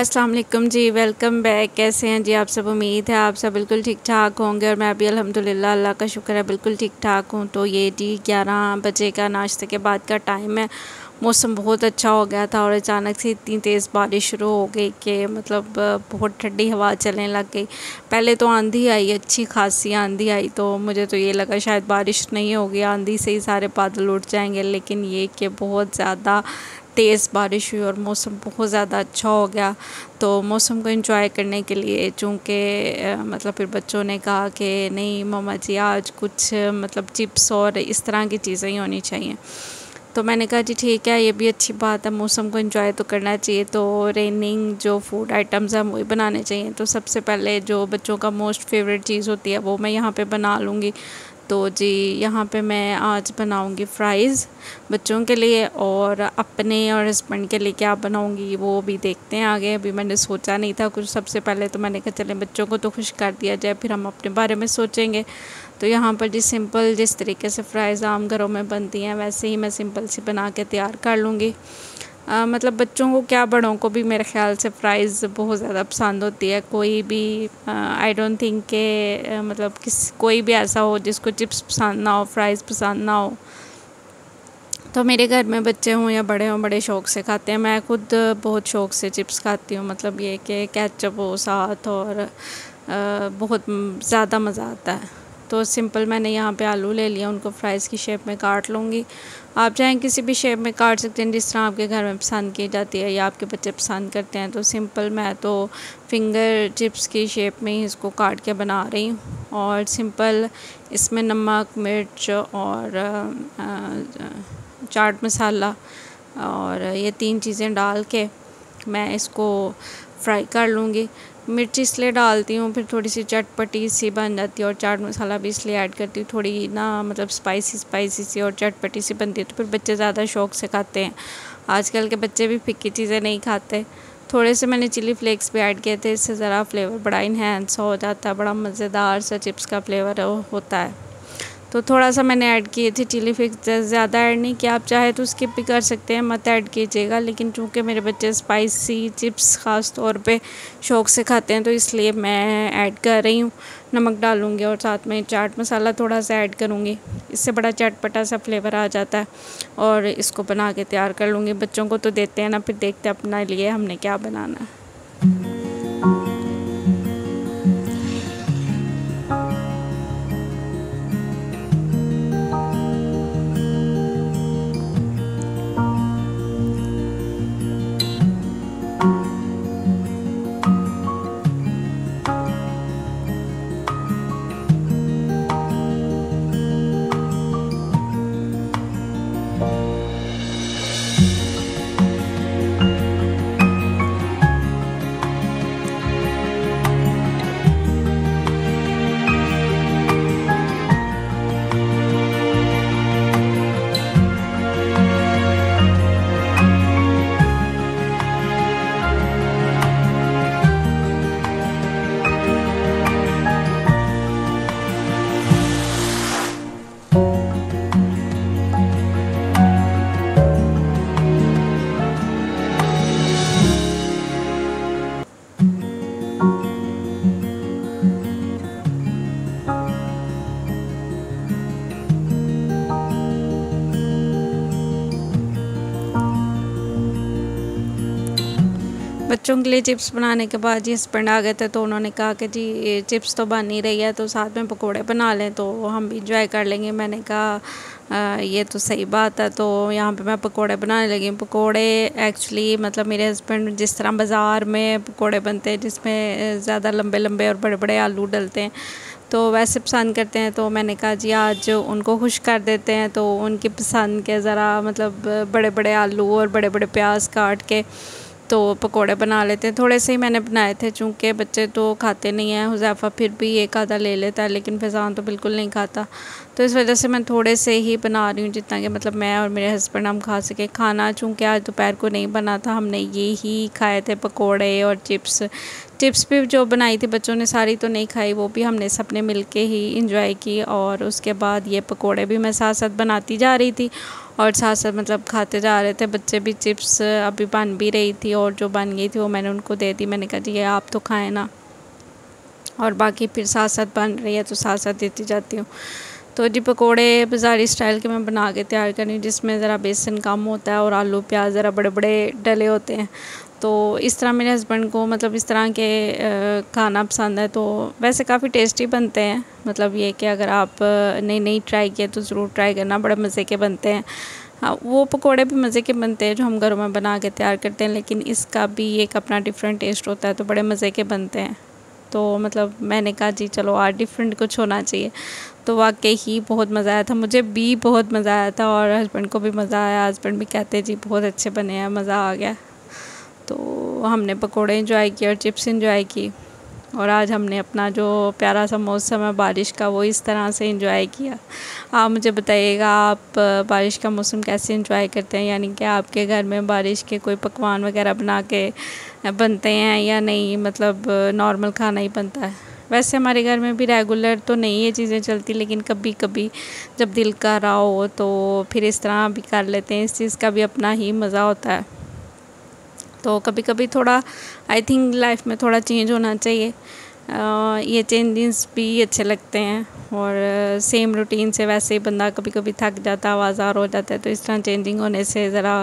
वालेकुम जी welcome back कैसे हैं जी आप सब? उम्मीद है आप सब बिल्कुल ठीक ठाक होंगे और मैं भी अल्हम्दुलिल्लाह, अल्लाह का शुक्र है बिल्कुल ठीक ठाक हूँ। तो ये जी ग्यारह बजे का नाश्ते के बाद का टाइम है। मौसम बहुत अच्छा हो गया था और अचानक से इतनी तेज़ बारिश शुरू हो गई कि मतलब बहुत ठंडी हवा चलने लग गई। पहले तो आंधी आई, अच्छी खासी आंधी आई तो मुझे तो ये लगा शायद बारिश नहीं होगी, आंधी से ही सारे बादल उठ जाएँगे, लेकिन ये कि बहुत ज़्यादा तेज़ बारिश हुई और मौसम बहुत ज़्यादा अच्छा हो गया। तो मौसम को इंजॉय करने के लिए चूँकि मतलब फिर बच्चों ने कहा कि नहीं, मामा जी, आज कुछ मतलब चिप्स और इस तरह की चीज़ें ही होनी चाहिए। तो मैंने कहा जी, ठीक है, ये भी अच्छी बात है, मौसम को इन्जॉय तो करना चाहिए तो रेनिंग जो फ़ूड आइटम्स हैं वही बनाने चाहिए। तो सबसे पहले जो बच्चों का मोस्ट फेवरेट चीज़ होती है, वो मैं यहाँ पे बना लूँगी। तो जी, यहाँ पे मैं आज बनाऊँगी फ़्राइज़ बच्चों के लिए और अपने और हस्बैंड के लिए क्या बनाऊँगी वो भी देखते हैं आगे। अभी मैंने सोचा नहीं था कुछ, सबसे पहले तो मैंने कहा चले बच्चों को तो खुश कर दिया जाए, फिर हम अपने बारे में सोचेंगे। तो यहाँ पर जी सिंपल जिस तरीके से फ़्राइज़ आम घरों में बनती हैं, वैसे ही मैं सिंपल सी बना के तैयार कर लूँगी। आ, मतलब बच्चों को क्या बड़ों को भी मेरे ख्याल से प्राइज़ बहुत ज़्यादा पसंद होती है। कोई भी आई डोंट थिंक के मतलब किस कोई भी ऐसा हो जिसको चिप्स पसंद ना हो फ्राइज़ पसंद ना हो। तो मेरे घर में बच्चे हों या बड़े हों बड़े शौक़ से खाते हैं। मैं खुद बहुत शौक़ से चिप्स खाती हूँ। मतलब ये कि कैचअप हो साथ और आ, बहुत ज़्यादा मज़ा आता है। तो सिंपल मैंने यहाँ पे आलू ले लिया, उनको फ्राइज़ की शेप में काट लूँगी। आप चाहें किसी भी शेप में काट सकते हैं, जिस तरह आपके घर में पसंद की जाती है या आपके बच्चे पसंद करते हैं तो सिंपल मैं तो फिंगर चिप्स की शेप में ही इसको काट के बना रही हूँ। और सिंपल इसमें नमक, मिर्च और चाट मसाला और ये तीन चीज़ें डाल के मैं इसको फ्राई कर लूँगी। मिर्च इसलिए डालती हूँ, फिर थोड़ी सी चटपटी सी बन जाती है और चाट मसाला भी इसलिए ऐड करती हूँ। थोड़ी ना मतलब स्पाइसी स्पाइसी सी और चटपटी सी बनती है तो फिर बच्चे ज़्यादा शौक से खाते हैं। आजकल के बच्चे भी फिक्की चीज़ें नहीं खाते। थोड़े से मैंने चिली फ्लेक्स भी ऐड किए थे, इससे ज़रा फ्लेवर बड़ा इन्हेंस हो जाता है, बड़ा मज़ेदार सा चिप्स का फ्लेवर होता है। तो थोड़ा सा मैंने ऐड किए थे चिली फ्लेक्स ज़्यादा ऐड नहीं किया। आप चाहे तो स्किप भी कर सकते हैं, मत ऐड कीजिएगा। लेकिन चूँकि मेरे बच्चे स्पाइसी चिप्स ख़ास तौर पे शौक़ से खाते हैं तो इसलिए मैं ऐड कर रही हूँ। नमक डालूँगी और साथ में चाट मसाला थोड़ा सा ऐड करूँगी। इससे बड़ा चटपटा सा फ्लेवर आ जाता है और इसको बना के तैयार कर लूँगी। बच्चों को तो देते हैं ना, फिर देखते अपना लिए हमने क्या बनाना है। बच्चों के लिए चिप्स बनाने के बाद जी हस्बैंड आ गए थे तो उन्होंने कहा कि जी, ये चिप्स तो बन ही रही है तो साथ में पकोड़े बना लें तो हम भी इंजॉय कर लेंगे। मैंने कहा ये तो सही बात है। तो यहाँ पे मैं पकोड़े बनाने लगी पकोड़े एक्चुअली मतलब मेरे हस्बैंड जिस तरह बाज़ार में पकोड़े बनते हैं, जिसमें ज़्यादा लंबे लंबे और बड़े बड़े आलू डलते हैं तो वैसे पसंद करते हैं। तो मैंने कहा, जी, आज उनको खुश कर देते हैं। तो उनकी पसंद के ज़रा मतलब बड़े बड़े आलू और बड़े बड़े प्याज काट के तो पकोड़े बना लेते हैं। थोड़े से ही मैंने बनाए थे, चूँकि बच्चे तो खाते नहीं हैं। हुजैफ़ा फिर भी एक आधा ले लेता है, लेकिन फैज़ान तो बिल्कुल नहीं खाता। तो इस वजह से मैं थोड़े से ही बना रही हूँ, जितना कि मतलब मैं और मेरे हस्बैंड हम खा सके। खाना चूँकि आज दोपहर को नहीं बना था, हमने ये ही खाए थे पकोड़े और चिप्स। चिप्स भी जो बनाई थी बच्चों ने, सारी तो नहीं खाई, वो भी हमने सबने मिल के ही इंजॉय की और उसके बाद ये पकोड़े भी मैं साथ साथ बनाती जा रही थी। और साथ साथ मतलब खाते जा रहे थे, बच्चे भी चिप्स अभी बन भी रही थी और जो बन गई थी वो मैंने उनको दे दी। मैंने कहा, जी, ये आप तो खाएँ ना। और बाकी फिर साथ साथ बन रही है तो साथ साथ देती जाती हूँ। तो जी, पकोड़े बाज़ारी स्टाइल के मैं बना के तैयार कर जिसमें ज़रा बेसन कम होता है और आलू प्याज ज़रा बड़े बड़े डले होते हैं। तो इस तरह मेरे हस्बैंड को मतलब इस तरह के खाना पसंद है तो वैसे काफ़ी टेस्टी बनते हैं। मतलब ये कि अगर आप नई नई ट्राई किए तो ज़रूर ट्राई करना, बड़े मज़े के बनते हैं। हाँ वो पकोड़े भी मज़े के बनते हैं जो हम घरों में बना के तैयार करते हैं, लेकिन इसका भी एक अपना डिफरेंट टेस्ट होता है तो बड़े मज़े के बनते हैं। तो मतलब मैंने कहा, जी, चलो, आज डिफरेंट कुछ होना चाहिए। तो वाकई ही बहुत मज़ा आया था। मुझे भी बहुत मज़ा आया था और हस्बैंड को भी मज़ा आया। हस्बैंड भी कहते जी, बहुत अच्छे बने हैं, मज़ा आ गया। तो हमने पकोड़े इंजॉय किए और चिप्स इंजॉय की। और आज हमने अपना जो प्यारा सा मौसम है, बारिश का, वो इस तरह से इंजॉय किया। आप मुझे बताइएगा, आप, बारिश का मौसम कैसे इंजॉय करते हैं? यानी कि आपके घर में बारिश के कोई पकवान वगैरह बना के बनते हैं या नहीं? मतलब नॉर्मल खाना ही बनता है। वैसे हमारे घर में भी रेगुलर तो नहीं ये चीज़ें चलती, लेकिन कभी कभी जब दिल कर रहा हो तो फिर इस तरह भी कर लेते हैं। इस चीज़ का भी अपना ही मज़ा होता है। तो कभी कभी थोड़ा आई थिंक लाइफ में थोड़ा चेंज होना चाहिए। ये चेंजेस भी अच्छे लगते हैं और सेम रूटीन से वैसे ही बंदा कभी कभी थक जाता है आज़ार हो जाता है तो इस तरह चेंजिंग होने से ज़रा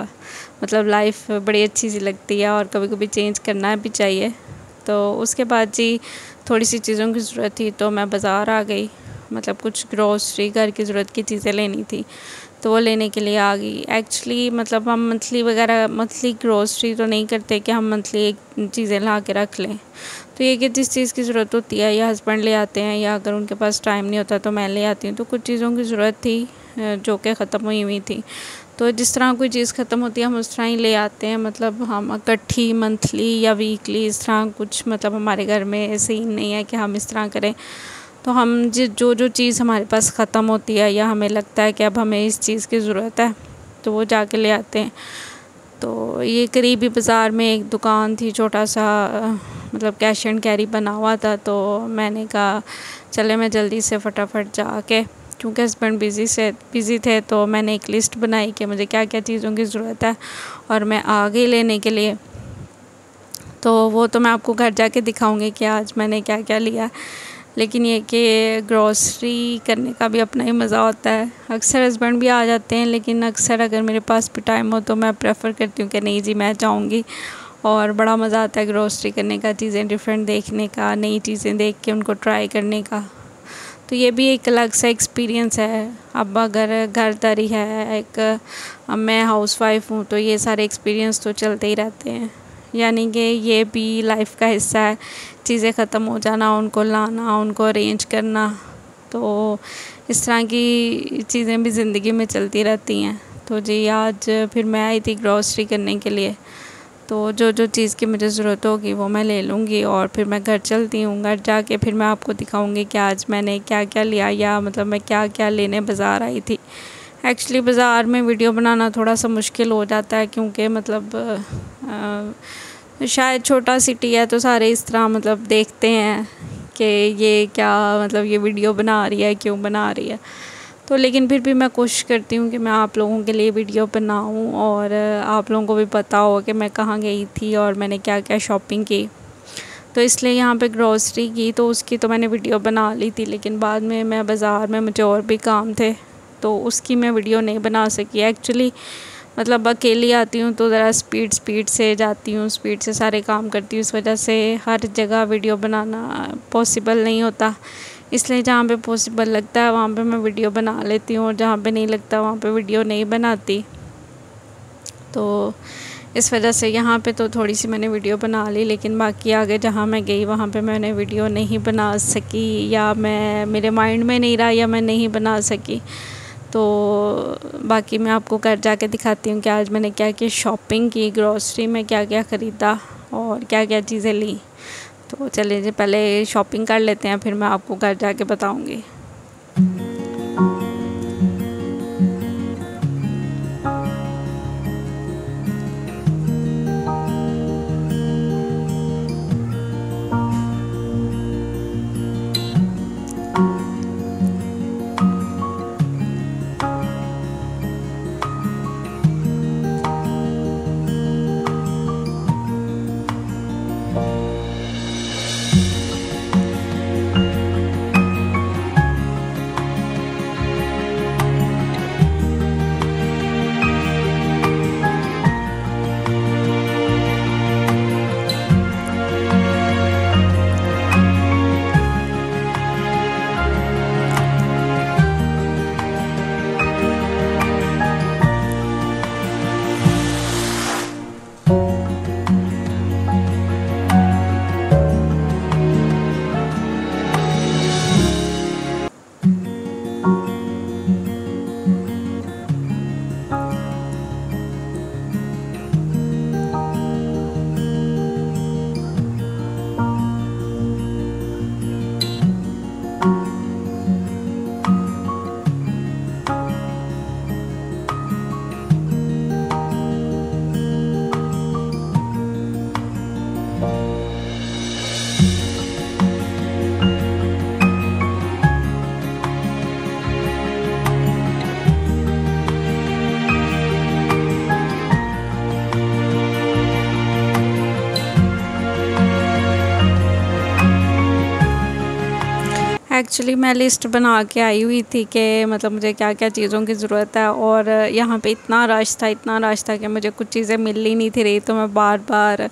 मतलब लाइफ बड़ी अच्छी सी लगती है और कभी कभी चेंज करना भी चाहिए। तो उसके बाद जी थोड़ी सी चीज़ों की ज़रूरत थी तो मैं बाज़ार आ गई। मतलब कुछ ग्रॉसरी घर की ज़रूरत की चीज़ें लेनी थी। तो वो लेने के लिए आ गई। एक्चुअली मतलब हम मंथली वगैरह मंथली ग्रोसरी तो नहीं करते कि हम मंथली एक चीज़ें ला के रख लें। तो ये कि जिस चीज़ की ज़रूरत होती है, या हस्बैंड ले आते हैं, या अगर उनके पास टाइम नहीं होता तो मैं ले आती हूँ। तो कुछ चीज़ों की ज़रूरत थी जो कि ख़त्म हुई हुई थी। तो जिस तरह कोई चीज़ ख़त्म होती है, हम उस तरह ही ले आते हैं। मतलब हम इकट्ठी मंथली या वीकली इस तरह कुछ मतलब हमारे घर में ही नहीं है कि हम इस तरह करें। तो हम जिस जो जो चीज़ हमारे पास ख़त्म होती है या हमें लगता है कि अब हमें इस चीज़ की ज़रूरत है तो वो जाके ले आते हैं। तो ये करीबी बाज़ार में एक दुकान थी छोटा सा मतलब कैश एंड कैरी बना हुआ था तो मैंने कहा, चले मैं जल्दी से फटाफट जाके, क्योंकि हस्बैंड बिज़ी से, बिज़ी थे तो मैंने एक लिस्ट बनाई कि मुझे क्या क्या चीज़ों की ज़रूरत है और मैं आ गई लेने के लिए। तो वो तो मैं आपको घर जाके दिखाऊँगी कि आज मैंने क्या क्या लिया। लेकिन ये कि ग्रॉसरी करने का भी अपना ही मज़ा होता है। अक्सर हस्बैंड भी आ जाते हैं, लेकिन अक्सर अगर मेरे पास भी टाइम हो तो मैं प्रेफर करती हूँ कि नहीं जी, मैं जाऊँगी। और बड़ा मज़ा आता है ग्रॉसरी करने का, चीज़ें डिफरेंट देखने का, नई चीज़ें देख के उनको ट्राई करने का। तो ये भी एक अलग सा एक्सपीरियंस है। अब अगर घर तरी है, एक, मैं हाउस वाइफ हूँ तो ये सारे एक्सपीरियंस तो चलते ही रहते हैं। यानी कि ये भी लाइफ का हिस्सा है। चीज़ें ख़त्म हो जाना उनको लाना उनको अरेंज करना तो इस तरह की चीज़ें भी ज़िंदगी में चलती रहती हैं। तो जी आज फिर मैं आई थी ग्रॉसरी करने के लिए तो जो जो चीज़ की मुझे ज़रूरत होगी वो मैं ले लूँगी और फिर मैं घर चलती हूँ। घर जाके फिर मैं आपको दिखाऊँगी कि आज मैंने क्या क्या लिया या मतलब मैं क्या क्या लेने बाज़ार आई थी। एक्चुअली बाज़ार में वीडियो बनाना थोड़ा सा मुश्किल हो जाता है क्योंकि मतलब आ, शायद छोटा सिटी है तो सारे इस तरह मतलब देखते हैं कि ये क्या मतलब ये वीडियो बना रही है, क्यों बना रही है। तो लेकिन फिर भी मैं कोशिश करती हूँ कि मैं आप लोगों के लिए वीडियो बनाऊँ और आप लोगों को भी पता हो कि मैं कहाँ गई थी और मैंने क्या क्या शॉपिंग की। तो इसलिए यहाँ पे ग्रॉसरी की तो उसकी तो मैंने वीडियो बना ली थी, लेकिन बाद में मैं बाज़ार में मुझे और भी काम थे तो उसकी मैं वीडियो नहीं बना सकी। एक्चुअली मतलब अकेली आती हूँ तो ज़रा स्पीड स्पीड से जाती हूँ स्पीड से सारे काम करती हूँ। इस वजह से हर जगह वीडियो बनाना पॉसिबल नहीं होता। इसलिए जहाँ पे पॉसिबल लगता है, वहाँ पे मैं वीडियो बना लेती हूँ और जहाँ पे नहीं लगता, वहाँ पे वीडियो नहीं बनाती। तो इस वजह से यहाँ पे तो थोड़ी सी मैंने वीडियो बना ली, लेकिन बाकी आगे जहाँ मैं गई, वहाँ पे मैंने वीडियो नहीं बना सकी या मैं, मेरे माइंड में नहीं रहा या मैं नहीं बना सकी। तो बाकी मैं आपको घर जाके दिखाती हूँ कि आज मैंने क्या क्या शॉपिंग की ग्रॉसरी में क्या क्या ख़रीदा और क्या क्या चीज़ें ली। तो चलिए जी, पहले शॉपिंग कर लेते हैं, फिर मैं आपको घर जा जाके बताऊँगी। एक्चुअली मैं लिस्ट बना के आई हुई थी कि मतलब मुझे क्या क्या चीज़ों की ज़रूरत है और यहाँ पे इतना रश था, इतना रश था कि मुझे कुछ चीज़ें मिल ही नहीं थी रही तो मैं बार बार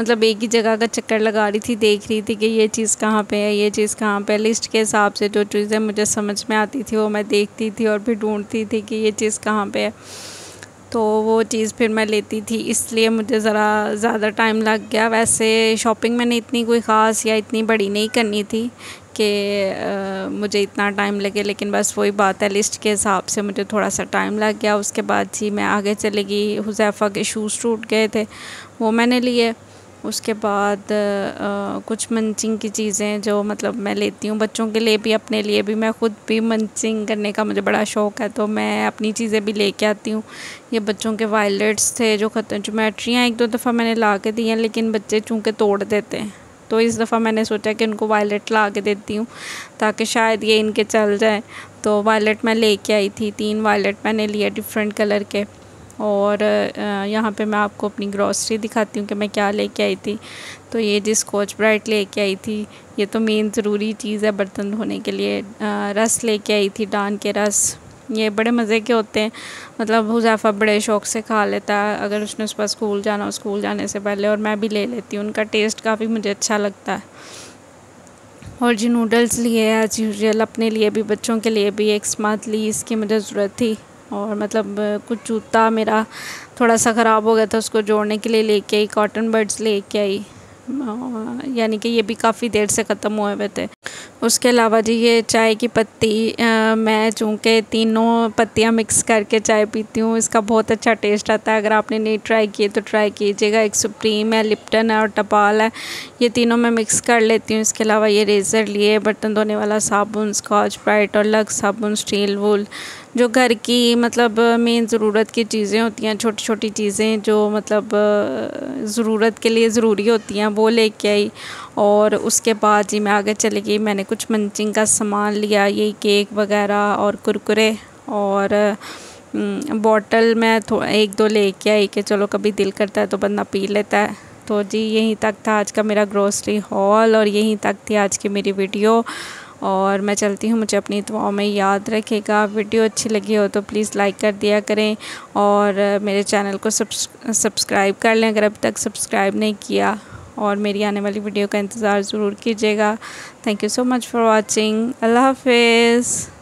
मतलब एक ही जगह का चक्कर लगा रही थी, देख रही थी कि ये चीज़ कहाँ पे है, ये चीज़ कहाँ पे है। लिस्ट के हिसाब से जो चीज़ें मुझे समझ में आती थी, वो मैं देखती थी और फिर ढूँढती थी कि ये चीज़ कहाँ पर है। तो वो चीज़ फिर मैं लेती थी, इसलिए मुझे ज़रा ज़्यादा टाइम लग गया। वैसे शॉपिंग मैंने इतनी कोई ख़ास या इतनी बड़ी नहीं करनी थी। कि मुझे इतना टाइम लगे लेकिन बस वही बात है लिस्ट के हिसाब से मुझे थोड़ा सा टाइम लग गया। उसके बाद जी मैं आगे चली गई हुजैफ़ा के शूज़ टूट गए थे वो मैंने लिए। उसके बाद आ, कुछ मंचिंग की चीज़ें जो मतलब मैं लेती हूँ बच्चों के लिए भी अपने लिए भी। मैं ख़ुद भी मंचिंग करने का मुझे बड़ा शौक़ है तो मैं अपनी चीज़ें भी लेके आती हूँ। ये बच्चों के वायलेट्स थे जो ख़त्म जोमेट्रियाँ एक दो दफ़ा मैंने ला के दी हैं लेकिन बच्चे चूँकि तोड़ देते हैं। तो इस दफ़ा मैंने सोचा कि उनको वायलेट ला के देती हूँ, ताकि शायद ये इनके चल जाए। तो वायलेट मैं लेके आई थी, तीन वायलेट मैंने लिए डिफरेंट कलर के। और यहाँ पे मैं आपको अपनी ग्रॉसरी दिखाती हूँ कि मैं क्या लेके आई थी। तो ये जी स्कॉच ब्राइट लेके आई थी, ये तो मेन ज़रूरी चीज़ है बर्तन धोने के लिए। रस लेके आई थी, डान के रस। ये बड़े मज़े के होते हैं। मतलब हुजाफ़ा बड़े शौक़ से खा लेता है। अगर उसने उस पर स्कूल जाना हो, स्कूल जाने से पहले और मैं भी ले लेती हूँ। उनका टेस्ट काफ़ी मुझे अच्छा लगता है। और जी नूडल्स लिए एज़ यूजल अपने लिए भी, बच्चों के लिए भी। एक स्मार्ट ली इसकी मुझे ज़रूरत थी। और मतलब कुछ जूता मेरा थोड़ा सा ख़राब हो गया था, उसको जोड़ने के लिए लेके आई कॉटन बर्ड्स लेके आई। यानी कि ये भी काफ़ी देर से ख़त्म हुए हुए थे। उसके अलावा जी ये चाय की पत्ती आ, मैं चूँकि तीनों पत्तियाँ मिक्स करके चाय पीती हूँ इसका बहुत अच्छा टेस्ट आता है। अगर आपने नहीं ट्राई किए तो ट्राई कीजिएगा। एक सुप्रीम है लिप्टन है और टपाल है। ये तीनों मैं मिक्स कर लेती हूँ। इसके अलावा ये रेज़र लिए बर्तन धोने वाला साबुन स्कॉच ब्राइट और लग साबुन स्टील वूल जो घर की मतलब मेन ज़रूरत की चीज़ें होती हैं छोटी छोटी चीज़ें जो मतलब ज़रूरत के लिए ज़रूरी होती हैं, वो लेके आई। और उसके बाद जी मैं आगे चली गई, मैंने कुछ मंचिंग का सामान लिया यही केक वगैरह और कुरकुरे और बॉटल मैं एक दो लेके आई कि चलो कभी दिल करता है तो बंदा पी लेता है। तो जी यहीं तक था आज का मेरा ग्रोसरी हॉल और यहीं तक थी आज की मेरी वीडियो और मैं चलती हूँ, मुझे अपनी दुआओं में याद रखेगा। वीडियो अच्छी लगी हो तो प्लीज़ लाइक कर दिया करें और मेरे चैनल को सब्सक्राइब कर लें अगर अभी तक सब्सक्राइब नहीं किया। और मेरी आने वाली वीडियो का इंतज़ार ज़रूर कीजिएगा। Thank you so much for watching. अल्लाह हाफिज़।